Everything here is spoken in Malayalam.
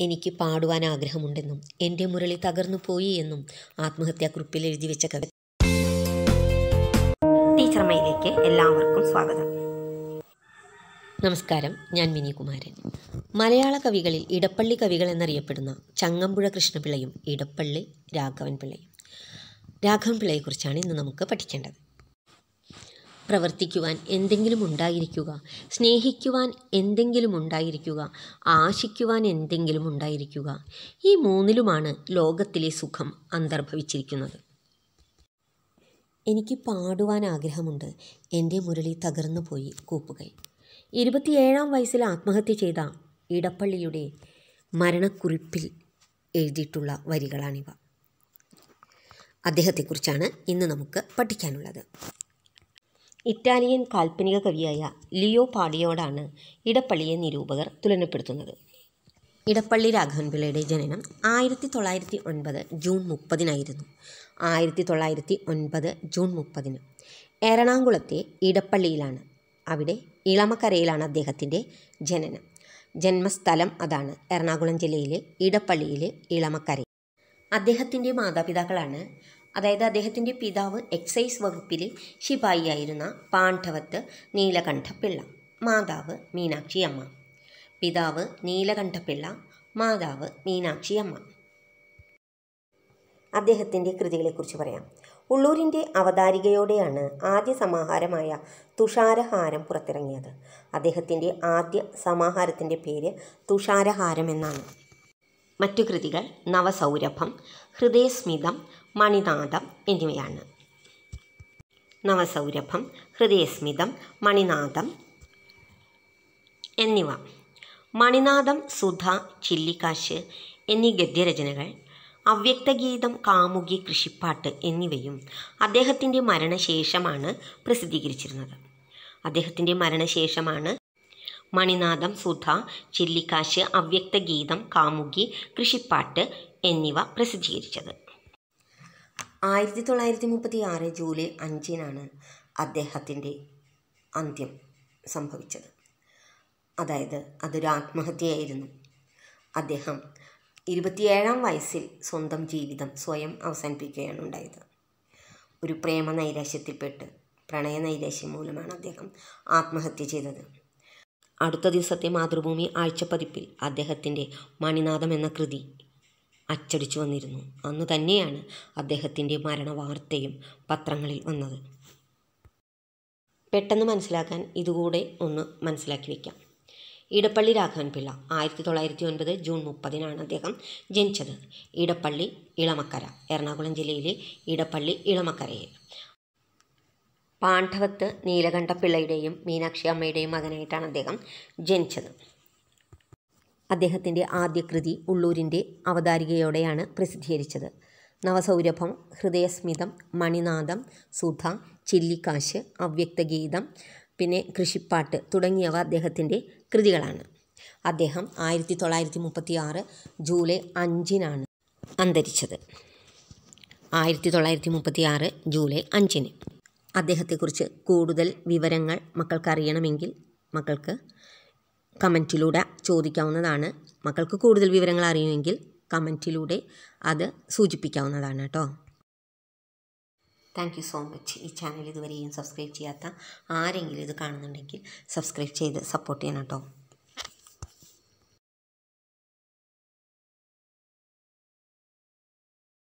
എനിക്ക് പാടുവാൻ ആഗ്രഹമുണ്ടെന്നും എന്റെ മുരളി തകർന്നു പോയി എന്നും ആത്മഹത്യാക്കുറിപ്പിൽ എഴുതി വെച്ച കവി ടീച്ചർമയിലേക്ക് എല്ലാവർക്കും സ്വാഗതം. നമസ്കാരം ഞാൻ മിനി കുമാരൻ മലയാള കവികളിൽ ഇടപ്പള്ളി കവികൾ എന്നറിയപ്പെടുന്ന ചങ്ങമ്പുഴ കൃഷ്ണപിള്ളയും ഇടപ്പള്ളി രാഘവൻ പിള്ളയും രാഘവൻ പിള്ളയെക്കുറിച്ചാണ് ഇന്ന് നമുക്ക് പഠിക്കേണ്ടത്. പ്രവർത്തിക്കുവാൻ എന്തെങ്കിലും ഉണ്ടായിരിക്കുക സ്നേഹിക്കുവാൻ എന്തെങ്കിലും ഉണ്ടായിരിക്കുക ആശിക്കുവാൻ എന്തെങ്കിലും ഉണ്ടായിരിക്കുക. ഈ മൂന്നിലുമാണ് ലോകത്തിലെ സുഖം അന്തർഭവിച്ചിരിക്കുന്നത്. എനിക്ക് പാടുവാൻ ആഗ്രഹമുണ്ട്. എന്റെ മുരളി തകർന്നു പോയി കൂപ്പുകൈ ഇരുപത്തിയേഴാം വയസ്സിൽ ആത്മഹത്യ ചെയ്ത ഇടപ്പള്ളിയുടെ മരണക്കുറിപ്പിൽ എഴുതിയിട്ടുള്ള വരികളാണിവ. അദ്ദേഹത്തെക്കുറിച്ചാണ് ഇന്ന് നമുക്ക് പഠിക്കാനുള്ളത്. ഇറ്റാലിയൻ കാൽപ്പനിക കവിയായ ലിയോ പാഡിയോടാണ് ഇടപ്പള്ളിയെ നിരൂപകർ തുലനപ്പെടുത്തുന്നത്. ഇടപ്പള്ളി രാഘവൻപിള്ളയുടെ ജനനം ആയിരത്തി തൊള്ളായിരത്തി ഒൻപത് ജൂൺ മുപ്പതിനായിരുന്നു. ആയിരത്തി തൊള്ളായിരത്തി ഒൻപത് ജൂൺ മുപ്പതിന് എറണാകുളത്തെ ഇടപ്പള്ളിയിലാണ്. അവിടെ ഇളമക്കരയിലാണ് അദ്ദേഹത്തിന്റെ ജനനം. ജന്മസ്ഥലം അതാണ് എറണാകുളം ജില്ലയിലെ ഇടപ്പള്ളിയിലെ ഇളമക്കര. അദ്ദേഹത്തിന്റെ മാതാപിതാക്കളാണ് അതായത് അദ്ദേഹത്തിന്റെ പിതാവ് എക്സൈസ് വകുപ്പിൽ ശിപായിയായിരുന്ന പാണ്ഡവത്ത് നീലകണ്ഠപിള്ള മാതാവ് മീനാക്ഷിയമ്മ. പിതാവ് നീലകണ്ഠപിള്ള മാതാവ് മീനാക്ഷിയമ്മ. അദ്ദേഹത്തിന്റെ കൃതികളെക്കുറിച്ച് പറയാം. ഉള്ളൂരിന്റെ അവതാരികയോടെയാണ് ആദ്യ സമാഹാരമായ തുഷാരഹാരം പുറത്തിറങ്ങിയത്. അദ്ദേഹത്തിന്റെ ആദ്യ സമാഹാരത്തിന്റെ പേര് തുഷാരഹാരം എന്നാണ് മറ്റു കൃതികൾ നവസൗരഭം ഹൃദയസ്മിതം മണിനാഥം എന്നിവയാണ്. നവസൗരഭം ഹൃദയസ്മിതം മണിനാഥം എന്നിവ. മണിനാഥം സുധ ചില്ലിക്കാശ് എന്നീ ഗദ്യരചനകൾ അവ്യക്തഗീതം കാമുകി കൃഷിപ്പാട്ട് എന്നിവയും അദ്ദേഹത്തിന്റെ മരണശേഷമാണ് പ്രസിദ്ധീകരിച്ചിരുന്നത്. അദ്ദേഹത്തിന്റെ മരണശേഷമാണ് മണിനാദം സുധ ചില്ലിക്കാശ് അവ്യക്തഗീതം കാമുകി കൃഷിപ്പാട്ട് എന്നിവ പ്രസിദ്ധീകരിച്ചത്. ആയിരത്തി തൊള്ളായിരത്തി മുപ്പത്തി ആറ് ജൂലൈ അഞ്ചിനാണ് അദ്ദേഹത്തിന്റെ അന്ത്യം സംഭവിച്ചത്. അതായത് അതൊരു ആത്മഹത്യയായിരുന്നു. അദ്ദേഹം ഇരുപത്തിയേഴാം വയസ്സിൽ സ്വന്തം ജീവിതം സ്വയം അവസാനിപ്പിക്കുകയാണ് ഉണ്ടായത്. ഒരു പ്രേമ നൈരാശ്യത്തിൽപ്പെട്ട് പ്രണയ നൈരാശ്യം മൂലമാണ് അദ്ദേഹം ആത്മഹത്യ ചെയ്തത്. അടുത്ത ദിവസത്തെ മാതൃഭൂമി ആഴ്ചപ്പതിപ്പിൽ അദ്ദേഹത്തിന്റെ മണിനാഥം എന്ന കൃതി അച്ചടിച്ചു വന്നിരുന്നു. അന്ന് തന്നെയാണ് അദ്ദേഹത്തിന്റെ മരണവാർത്തയും പത്രങ്ങളിൽ വന്നത്. പെട്ടെന്ന് മനസ്സിലാക്കാൻ ഇതുകൂടെ ഒന്ന് മനസ്സിലാക്കി വയ്ക്കാം ഇടപ്പള്ളി രാഘവൻ പിള്ള ആയിരത്തി തൊള്ളായിരത്തി ഒൻപത് ജൂൺ മുപ്പതിനാണ് അദ്ദേഹം ജനിച്ചത്. ഇടപ്പള്ളി ഇളമക്കര എറണാകുളം ജില്ലയിലെ ഇടപ്പള്ളി ഇളമക്കരയിൽ. പാണ്ഡവത്ത് നീലകണ്ഠപിള്ളയുടെയും മീനാക്ഷി അമ്മയുടെയും മകനായിട്ടാണ് അദ്ദേഹം ജനിച്ചത്. അദ്ദേഹത്തിന്റെ ആദ്യ കൃതി ഉള്ളൂരിന്റെ അവതാരികയോടെയാണ് പ്രസിദ്ധീകരിച്ചത്. നവസൗരഭം ഹൃദയസ്മിതം മണിനാഥം സുധ ചില്ലിക്കാശ് അവ്യക്തഗീതം പിന്നെ കൃഷിപ്പാട്ട് തുടങ്ങിയവ അദ്ദേഹത്തിന്റെ കൃതികളാണ്. അദ്ദേഹം ആയിരത്തി തൊള്ളായിരത്തി മുപ്പത്തി ആറ് ജൂലൈ അഞ്ചിനാണ് അന്തരിച്ചത്. ആയിരത്തി തൊള്ളായിരത്തി മുപ്പത്തി ആറ് ജൂലൈ അഞ്ചിന്. അദ്ദേഹത്തെക്കുറിച്ച് കൂടുതൽ വിവരങ്ങൾ മക്കൾക്ക് അറിയണമെങ്കിൽ മക്കൾക്ക് കമന്റിലൂടെ ചോദിക്കാവുന്നതാണ്. മക്കൾക്ക് കൂടുതൽ വിവരങ്ങൾ അറിയുമെങ്കിൽ കമന്റിലൂടെ അത് സൂചിപ്പിക്കാവുന്നതാണ് കേട്ടോ. Thank you so much. ഈ ചാനൽ ഇതുവരെയും സബ്സ്ക്രൈബ് ചെയ്യാത്ത ആരെങ്കിലും ഇത് കാണുന്നുണ്ടെങ്കിൽ സബ്സ്ക്രൈബ് ചെയ്ത് സപ്പോർട്ട് ചെയ്യണം കേട്ടോ.